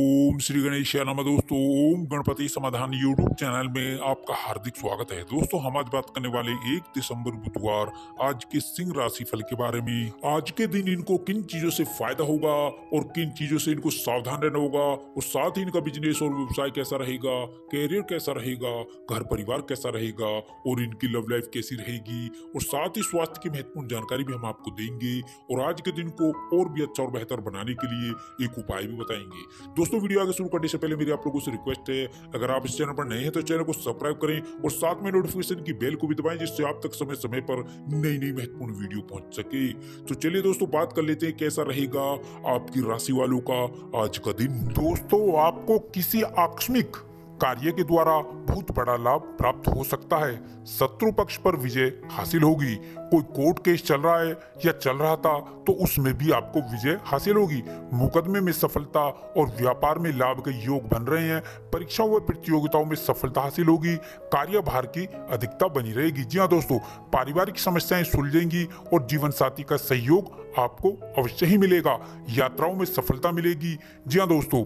ओम श्री गणेश नमः दोस्तों, ओम गणपति समाधान यूट्यूब चैनल में आपका हार्दिक स्वागत है। दोस्तों, हम आज बात करने वाले एक दिसंबर बुधवार, आज के सिंह राशि फल के बारे में। आज के दिन इनको किन चीज़ों से फ़ायदा होगा और किन चीज़ों से इनको सावधान रहना होगा और साथ ही इनका बिज़नेस और व्यवसाय कैसा रहेगा कैरियर कैसा रहेगा, घर परिवार कैसा रहेगा और इनकी लव लाइफ कैसी रहेगी और साथ ही स्वास्थ्य की महत्वपूर्ण जानकारी भी हम आपको देंगे और आज के दिन को और भी अच्छा और बेहतर बनाने के लिए एक उपाय भी बताएँगे। दोस्तों, वीडियो आगे शुरू करने से पहले मेरी आप लोगों से रिक्वेस्ट है, अगर आप इस चैनल पर नए हैं तो चैनल को सब्सक्राइब करें और साथ में नोटिफिकेशन की बेल को भी दबाएँ, जिससे आप तक समय समय पर नई नई महत्वपूर्ण वीडियो पहुँच सके। तो चलिए दोस्तों, बात कर लेते हैं कैसा रहेगा आपकी राशि वालों का आज का दिन। दोस्तों, आपको किसी आकस्मिक कार्य के द्वारा बहुत बड़ा लाभ प्राप्त हो सकता है। शत्रु पक्ष पर विजय हासिल होगी। कोई कोर्ट केस चल रहा है या चल रहा था तो उसमें भी आपको विजय हासिल होगी। मुकदमे में सफलता और व्यापार में लाभ के योग बन रहे हैं। परीक्षाओं व प्रतियोगिताओं में सफलता हासिल होगी। कार्यभार की अधिकता बनी रहेगी। जी हाँ दोस्तों, पारिवारिक समस्याएँ सुलझेंगी और जीवन साथी का सहयोग आपको अवश्य ही मिलेगा। यात्राओं में सफलता मिलेगी। जी हाँ दोस्तों,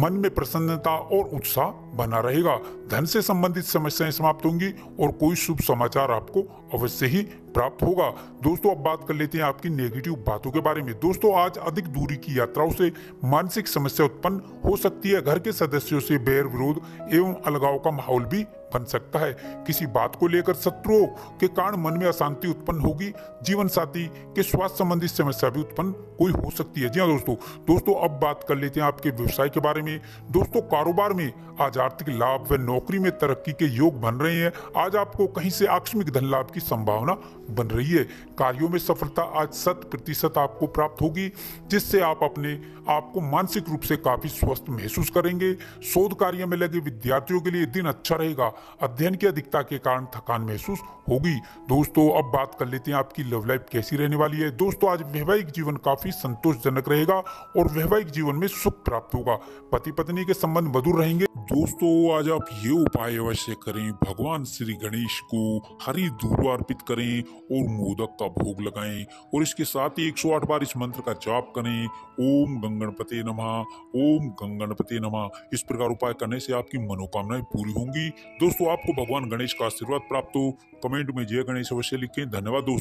मन में प्रसन्नता और उत्साह बना रहेगा। धन से संबंधित समस्याएँ समाप्त होंगी और कोई शुभ समाचार आपको अवश्य ही प्राप्त होगा। दोस्तों, अब बात कर लेते हैं आपकी नेगेटिव बातों के बारे में। दोस्तों, आज अधिक दूरी की यात्राओं से मानसिक समस्या उत्पन्न हो सकती है। घर के सदस्यों से बैर विरोध एवं अलगाव का माहौल भी बन सकता है। किसी बात को लेकर शत्रुओं के कारण मन में अशांति उत्पन्न होगी। जीवन साथी के स्वास्थ्य संबंधित समस्या भी उत्पन्न कोई हो सकती है। जी हाँ दोस्तों दोस्तों, अब बात कर लेते हैं आपके व्यवसाय के बारे में। दोस्तों, कारोबार में आज आर्थिक लाभ व नौकरी में तरक्की के योग बन रहे हैं। आज आपको कहीं से आकस्मिक धन लाभ की संभावना बन रही है। कार्यों में सफलता आज शत प्रतिशत आपको प्राप्त होगी, जिससे आप अपने आप को मानसिक रूप से काफ़ी स्वस्थ महसूस करेंगे। शोध कार्य में लगे विद्यार्थियों के लिए दिन अच्छा रहेगा। अध्ययन की अधिकता के कारण थकान महसूस होगी। दोस्तों, अब बात कर लेते हैं आपकी लव लाइफ कैसी रहने वाली है। दोस्तों, आज वैवाहिक जीवन काफ़ी संतोषजनक रहेगा और वैवाहिक जीवन में सुख प्राप्त होगा। पति पत्नी के संबंध मधुर रहेंगे। दोस्तों, आज आप ये उपाय अवश्य करें। भगवान श्री गणेश को हरी दूर अर्पित करें और मोदक का भोग लगाएँ और इसके साथ ही 108 बार इस मंत्र का जाप करें। ओम गंगणपते नमः। ओम गंगणपते नमः। इस प्रकार उपाय करने से आपकी मनोकामनाएँ पूरी होंगी। दोस्तों, आपको भगवान गणेश का आशीर्वाद प्राप्त हो। कमेंट में जय गणेश अवश्य लिखें। धन्यवाद दोस्तों।